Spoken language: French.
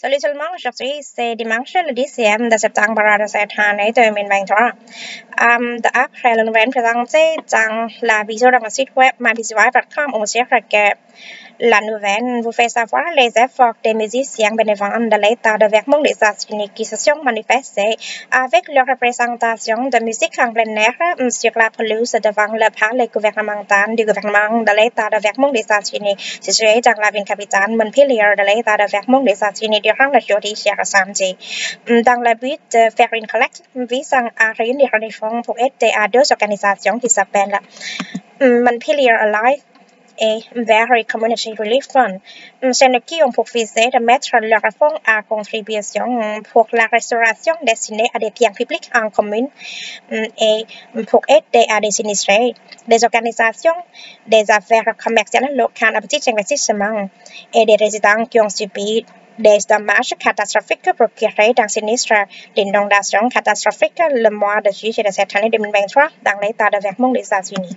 Salut tout le monde, aujourd'hui c'est dimanche le 10e de septembre de cette année 2023. Um, D'après la nouvelle présentée dans la vidéo dans le site web myvisual.com, on dirait que la nouvelle vous fait savoir les efforts des musiciens bénévoles de l'État de Vermont des États-Unis qui se sont manifestés avec leur représentation de musique en plein air sur la pelouse devant le palais gouvernemental du gouvernement de l'État de Vermont des États-Unis, situé dans la ville capitale Montpelier de l'État de Vermont des États-Unis durant le jeudi samedi. Dans le but de faire une collecte visant à réunir des fonds pour aider à deux organisations qui s'appellent Montpelier Alive et Very Community Relief Fund. C'est qui ont pour viser de mettre leurs fonds à contribution pour la restauration destinée à des biens publics en commune et pour aider à des sinistrés, des organisations, des affaires commerciales locales à petit investissement et des résidents qui ont subi des dommages catastrophiques procurés d'un sinistre d'inondation catastrophique le mois de juillet de cette année 2023 dans l'État de Vermont des États-Unis.